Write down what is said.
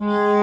Mm-hmm.